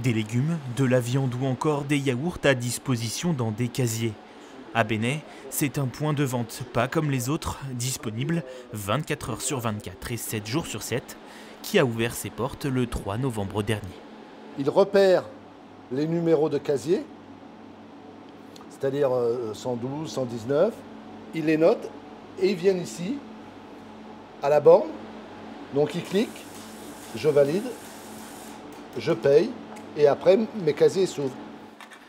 Des légumes, de la viande ou encore des yaourts à disposition dans des casiers. À Bénet, c'est un point de vente pas comme les autres, disponible 24 heures sur 24 et 7 jours sur 7, qui a ouvert ses portes le 3 novembre dernier. Il repère les numéros de casier, c'est-à-dire 112, 119, il les note et ils viennent ici, à la borne, donc ils cliquent, je valide, je paye, et après mes casiers s'ouvrent.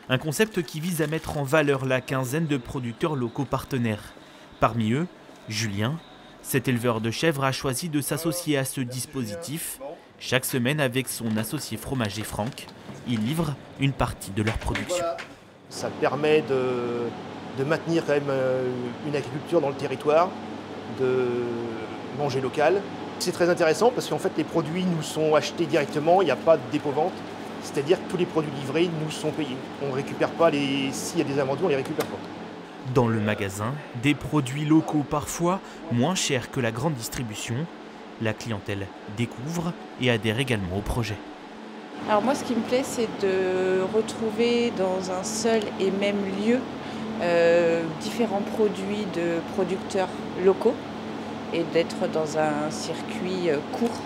Un concept qui vise à mettre en valeur la quinzaine de producteurs locaux partenaires. Parmi eux, Julien, cet éleveur de chèvres a choisi de s'associer à ce dispositif. Chaque semaine, avec son associé fromager Franck, ils livrent une partie de leur production. Ça permet de, de maintenir quand même euh, une agriculture dans le territoire, de manger local. C'est très intéressant parce qu'en fait les produits nous sont achetés directement, il n'y a pas de dépôt-vente. C'est-à-dire que tous les produits livrés nous sont payés. On ne récupère pas les. S'il y a des invendus, on ne les récupère pas. Dans le magasin, des produits locaux parfois moins chers que la grande distribution. La clientèle découvre et adhère également au projet. Alors moi ce qui me plaît c'est de retrouver dans un seul et même lieu euh, différents produits de producteurs locaux et d'être dans un circuit euh, court.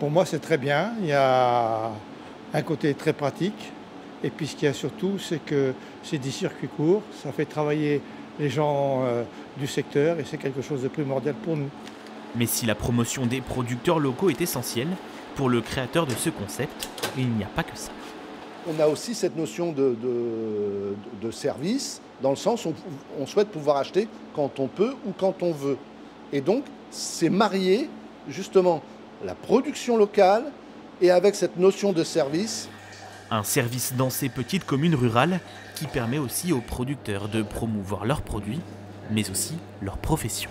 Pour moi c'est très bien, il y a un côté très pratique. Et puis ce qu'il y a surtout, c'est que c'est des circuits courts, ça fait travailler les gens euh, du secteur et c'est quelque chose de primordial pour nous. Mais si la promotion des producteurs locaux est essentielle, pour le créateur de ce concept, il n'y a pas que ça. On a aussi cette notion de, de, service, dans le sens où on souhaite pouvoir acheter quand on peut ou quand on veut. Et donc, c'est marier justement la production locale et avec cette notion de service. Un service dans ces petites communes rurales qui permet aussi aux producteurs de promouvoir leurs produits, mais aussi leur profession.